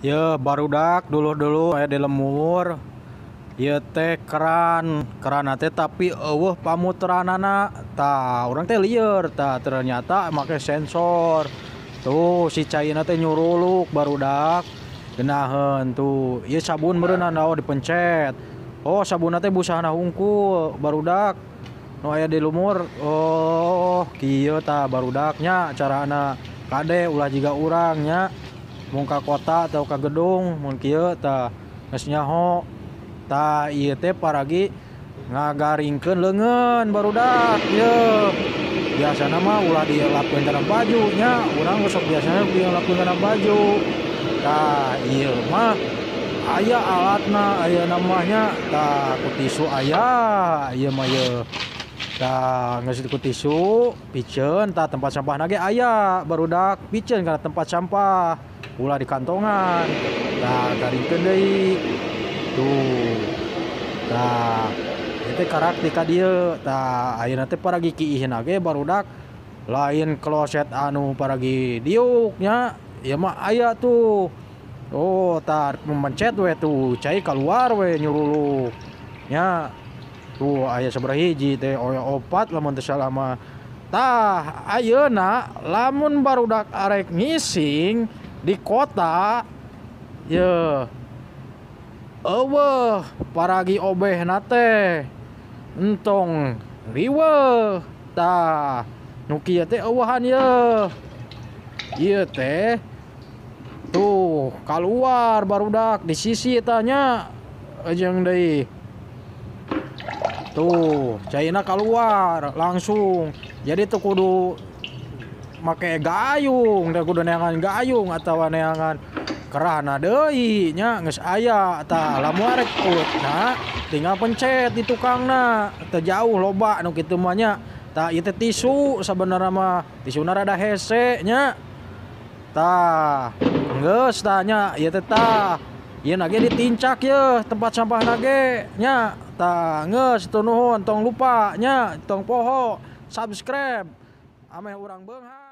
Ya barudak dulu-dulu aya di lemur. Ieu teh keran, keran teh tapi eueuh pamuteranana. Tah, urang teh lieur tah ternyata make sensor. Tuh si caina teh nyuruluk barudak. Geunaheun tuh. Ieu sabun meureunna oh dipencet. Oh sabunna teh busana hungkul barudak. Nu aya di lumur. Oh kieu tah barudak nya carana. Kade ulah jiga urang nya. Mun ka kota atau ka gedung mun kieu tah geus nyaho. Tah ieu teh paragi ngagaringkeun leungeun barudak ieu. Biasana mah ulah dilapkeun kana baju nya, urang geus sok biasana dilapkeun kana baju. Tah ieu mah aya alatna, ayeuna mah nya tah ku tisu aya ieu mah ieu. Tah geus ku tisu piceun tah tempat sampahna ge aya barudak piceun kana tempat sampah. Ulah di kantongan. Tah garingkeun deui. Tuh. Tah ieu teh karak di ka dieu. Tah ayeuna teh paragi kiihna ge barudak lain kloset anu paragi diuk nya, ieu mah aya tuh. Oh tah memencet we tuh cai kaluar we nyuruluk. Nya. Tuh aya sabaraha hiji teh opat lamun teu salah mah. Tah ayeuna lamun barudak arek ngising di kota yeuh eueuh paragi obehna teh entong riweuh. Tah nu kieu teh eueuhan yeuh. Ieu teh tuh kaluar barudak di sisi eta nya ejeng deui. Tuh caina kaluar langsung. Jadi teu kudu make gayung, teu kudu neangan gayung atawa neangan kerahna deui nya geus aya. Tah lamun arek eutna tinggal pencet di tukangna. Teu jauh loba nu kitu mah nya. Tah ieu teh tisu sabenerna mah. Tisuna rada hese nya. Tah geus tah nya ieu teh tah. Ieuna ge ditincak yeuh tempat sampahna ge nya. Tah geus tu nuhun lupa nya tong poho subscribe. Ameh urang beunghar.